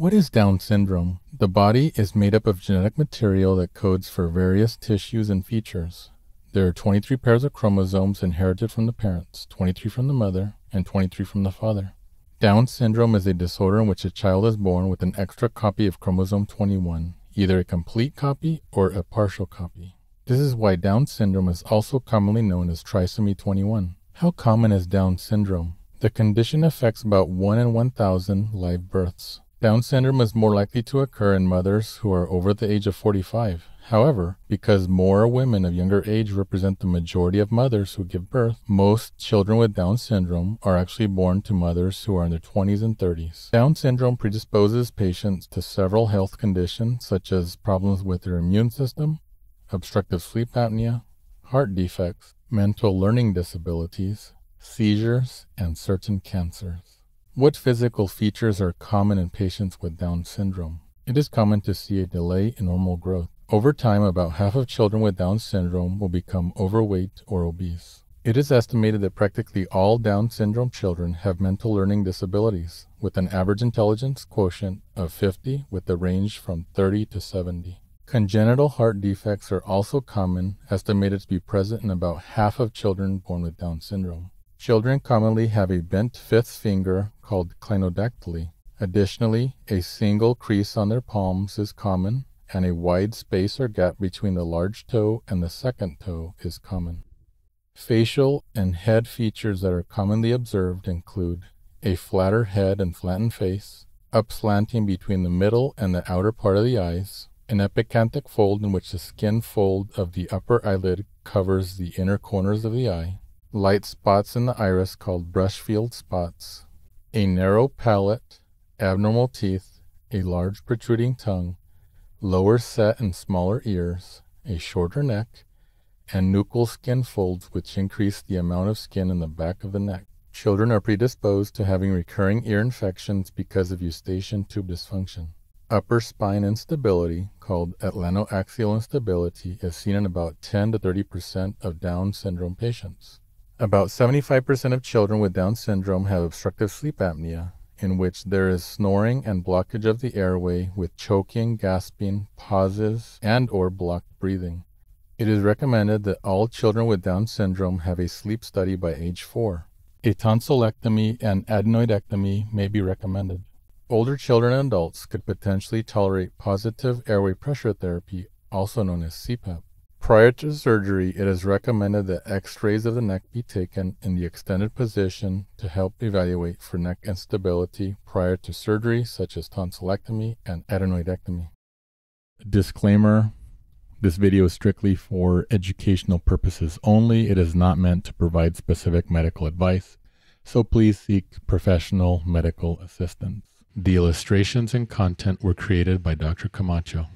What is Down syndrome? The body is made up of genetic material that codes for various tissues and features. There are 23 pairs of chromosomes inherited from the parents, 23 from the mother, and 23 from the father. Down syndrome is a disorder in which a child is born with an extra copy of chromosome 21, either a complete copy or a partial copy. This is why Down syndrome is also commonly known as trisomy 21. How common is Down syndrome? The condition affects about 1 in 1,000 live births. Down syndrome is more likely to occur in mothers who are over the age of 45. However, because more women of younger age represent the majority of mothers who give birth, most children with Down syndrome are actually born to mothers who are in their 20s and 30s. Down syndrome predisposes patients to several health conditions such as problems with their immune system, obstructive sleep apnea, heart defects, mental learning disabilities, seizures, and certain cancers. What physical features are common in patients with Down syndrome? It is common to see a delay in normal growth. Over time, about half of children with Down syndrome will become overweight or obese. It is estimated that practically all Down syndrome children have mental learning disabilities, with an average intelligence quotient of 50 with a range from 30 to 70. Congenital heart defects are also common, estimated to be present in about half of children born with Down syndrome. Children commonly have a bent fifth finger called clinodactyly. Additionally, a single crease on their palms is common, and a wide space or gap between the large toe and the second toe is common. Facial and head features that are commonly observed include a flatter head and flattened face, upslanting between the middle and the outer part of the eyes, an epicanthic fold in which the skin fold of the upper eyelid covers the inner corners of the eye, light spots in the iris called Brushfield spots, a narrow palate, abnormal teeth, a large protruding tongue, lower set and smaller ears, a shorter neck, and nuchal skin folds which increase the amount of skin in the back of the neck. Children are predisposed to having recurring ear infections because of eustachian tube dysfunction. Upper spine instability, called atlantoaxial instability, is seen in about 10 to 30 percent of Down syndrome patients. About 75% of children with Down syndrome have obstructive sleep apnea, in which there is snoring and blockage of the airway with choking, gasping, pauses, and or blocked breathing. It is recommended that all children with Down syndrome have a sleep study by age 4. A tonsillectomy and adenoidectomy may be recommended. Older children and adults could potentially tolerate positive airway pressure therapy, also known as CPAP. Prior to surgery, it is recommended that x-rays of the neck be taken in the extended position to help evaluate for neck instability prior to surgery, such as tonsillectomy and adenoidectomy. Disclaimer This video is strictly for educational purposes only. It is not meant to provide specific medical advice, so please seek professional medical assistance. The illustrations and content were created by Dr. Camacho.